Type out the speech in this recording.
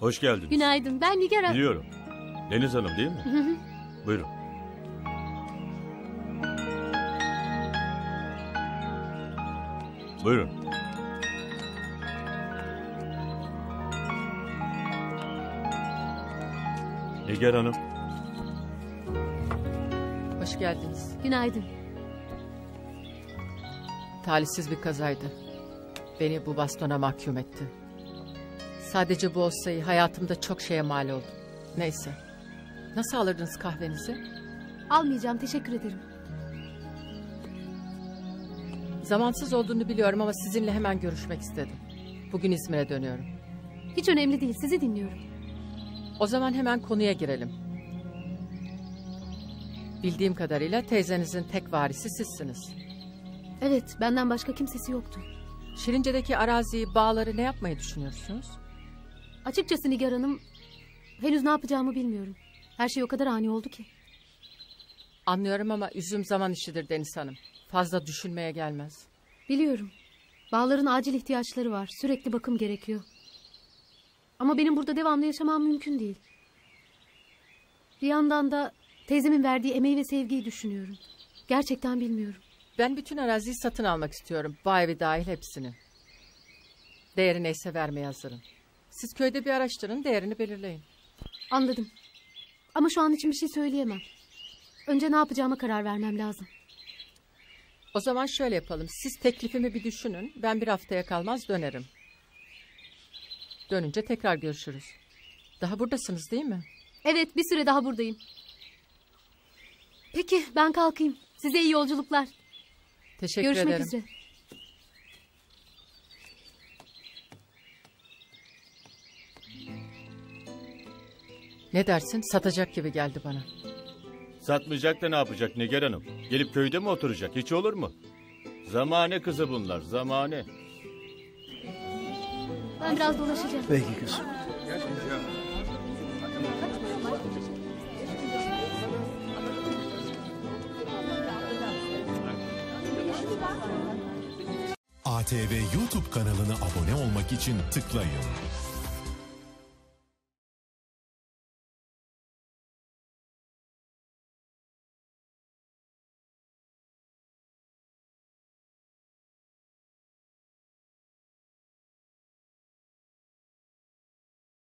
Hoş geldiniz. Günaydın. Ben Nigar Hanım. Biliyorum. Deniz Hanım değil mi? Buyurun. Buyurun. Nigar Hanım. Hoş geldiniz. Günaydın. Talihsiz bir kazaydı. Beni bu bastona mahkum etti. Sadece bu olsaydı hayatımda çok şeye mal oldu. Neyse. Nasıl alırdınız kahvenizi? Almayacağım. Teşekkür ederim. Zamansız olduğunu biliyorum ama sizinle hemen görüşmek istedim. Bugün İzmir'e dönüyorum. Hiç önemli değil. Sizi dinliyorum. O zaman hemen konuya girelim. Bildiğim kadarıyla teyzenizin tek varisi sizsiniz. Evet. Benden başka kimsesi yoktu. Şirince'deki araziyi, bağları ne yapmayı düşünüyorsunuz? Açıkçası Nigar Hanım henüz ne yapacağımı bilmiyorum. Her şey o kadar ani oldu ki. Anlıyorum ama üzüm zaman işidir Deniz Hanım. Fazla düşünmeye gelmez. Biliyorum. Bağların acil ihtiyaçları var. Sürekli bakım gerekiyor. Ama benim burada devamlı yaşamam mümkün değil. Bir yandan da teyzemin verdiği emeği ve sevgiyi düşünüyorum. Gerçekten bilmiyorum. Ben bütün araziyi satın almak istiyorum. Bu evi dahil hepsini. Değeri neyse vermeye hazırım. Siz köyde bir araştırın, değerini belirleyin. Anladım. Ama şu an için bir şey söyleyemem. Önce ne yapacağıma karar vermem lazım. O zaman şöyle yapalım. Siz teklifimi bir düşünün. Ben bir haftaya kalmaz dönerim. Dönünce tekrar görüşürüz. Daha buradasınız değil mi? Evet bir süre daha buradayım. Peki ben kalkayım. Size iyi yolculuklar. Teşekkür Görüşmek ederim. üzere. Ne dersin? Satacak gibi geldi bana. Satmayacak da ne yapacak Nigar Hanım? Gelip köyde mi oturacak? Hiç olur mu? Zamane kızı bunlar. Zamane. Ben biraz dolaşacağım. Peki kızım. ATV YouTube kanalına abone olmak için tıklayın.